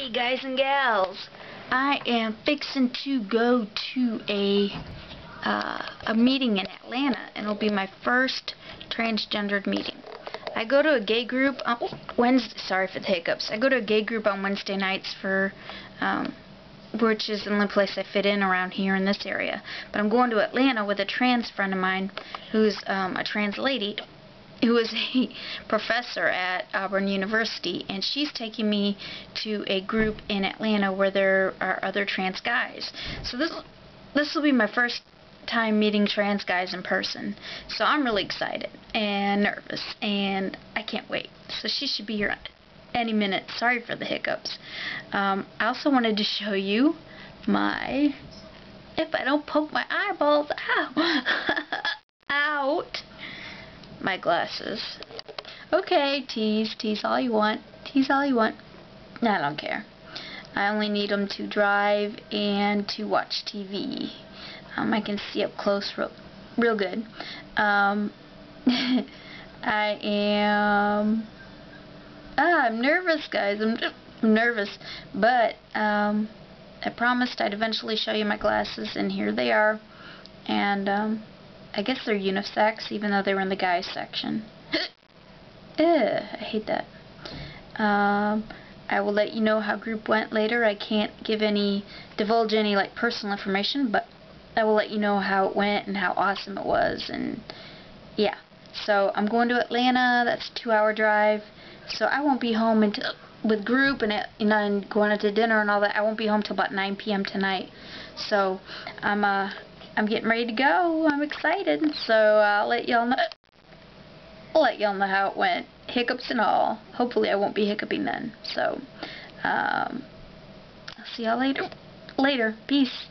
Hey guys and gals, I am fixing to go to a uh, a meeting in Atlanta and it'll be my first transgendered meeting. I go to a gay group on Wednesday, sorry for the hiccups, I go to a gay group on Wednesday nights for, um, which is the only place I fit in around here in this area. But I'm going to Atlanta with a trans friend of mine who's um, a trans lady who is a professor at Auburn University, and she's taking me to a group in Atlanta where there are other trans guys. So this this will be my first time meeting trans guys in person. So I'm really excited and nervous, and I can't wait. So she should be here any minute. Sorry for the hiccups. Um, I also wanted to show you my, if I don't poke my eyeballs out, my glasses. Okay, tease, tease all you want. Tease all you want. I don't care. I only need them to drive and to watch TV. Um, I can see up close real, real good. Um, I am... Ah, I'm nervous, guys. I'm, I'm nervous. But, um, I promised I'd eventually show you my glasses, and here they are. And, um, I guess they're unisex, even though they were in the guys section. Ugh, I hate that. Um, I will let you know how group went later. I can't give any, divulge any like personal information, but I will let you know how it went and how awesome it was, and yeah. So I'm going to Atlanta. That's a two-hour drive. So I won't be home until with group and, you know, and going out to dinner and all that. I won't be home till about 9 p.m. tonight. So I'm uh I'm getting ready to go. I'm excited. So I'll let y'all know. I'll let y'all know how it went. Hiccups and all. Hopefully I won't be hiccuping then. So, um, I'll see y'all later. Later. Peace.